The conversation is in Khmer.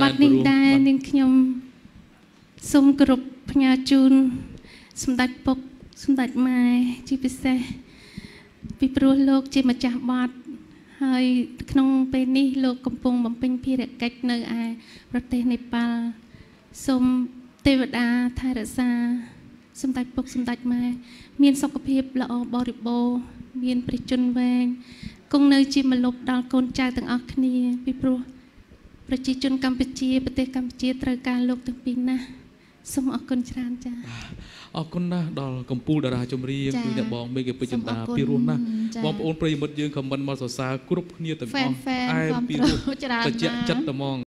មហាតាមរយៈបទនេះសែនព្រោះដែរនាងខ្ញុំសូមគោរពផ្ញើជូនសម្ដេចពុកសម្ដេចម៉ែជាពិសេសពីព្រោះលោកជាម្ចាស់បទហើយក្នុងពេលនេះលោកកំពុងបំពេញភារកិច្ចនៅឯប្រទេសនេប៉ាល់សូមទេវតាថែរក្សាសម្ដេចពុកសម្ដេចម៉ែមានសុខភាពល្អបរិបូរណ៍មានព្រះជន្មវែងគង់នៅជាម្លប់ដល់កូនចៅទាំងអស់គ្នាពីព្រោះ ប្រជាជនកម្ពុជាប្រទេសកម្ពុជាត្រូវការលោកទាំងពីរណាស់សូមអរគុណច្រើនចា៎អរគុណណាស់ដល់កម្ពុជាតារាចម្រៀងចា៎គឺអ្នកបងមេឃពេជ្រចន្ទាសូមអរគុណពីរោះណាស់ចា៎បងប្អូនប្រិយមិត្តយើងខមមិនមកសរសើរគ្រប់គ្នាទាំងអស់ Fan-fan អែមគាំទ្រពីរោះច្រើនត្រជាក់ណាស់ចិត្តតែហ្មង